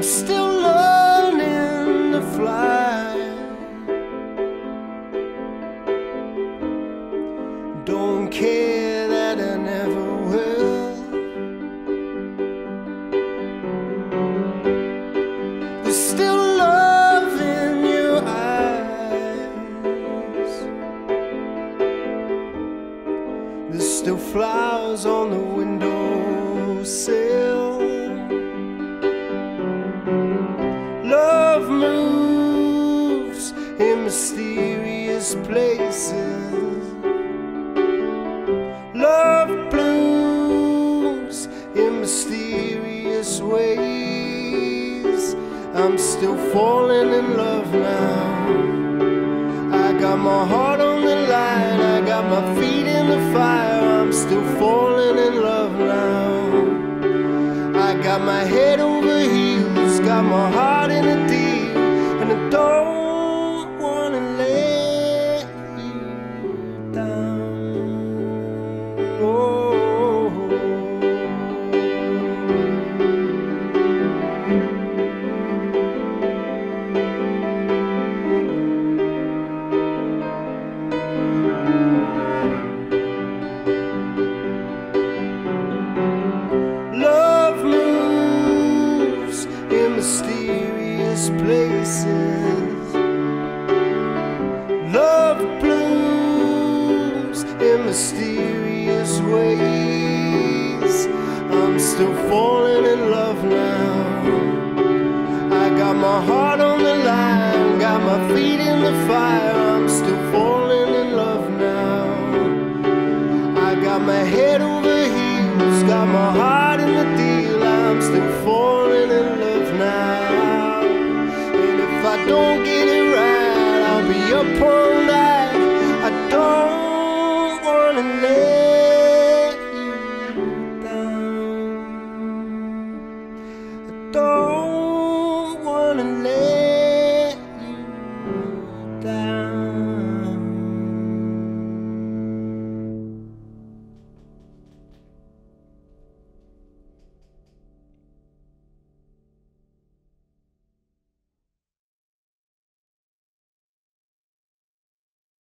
I'm still learning to fly. Don't care that I never will. There's still love in your eyes. There's still flowers on the windowsill. Mysterious places. Love blooms in mysterious ways. I'm still falling in love now. I got my heart on the line, I got my feet in the fire. I'm still falling in love now. I got my head over heels, got my heart in a deal, mysterious places. Love blooms in mysterious ways. I'm still falling in love now. I got my heart on the line, got my feet in the fire. I'm still falling in love now. I got my head over heels, got my heart. don't give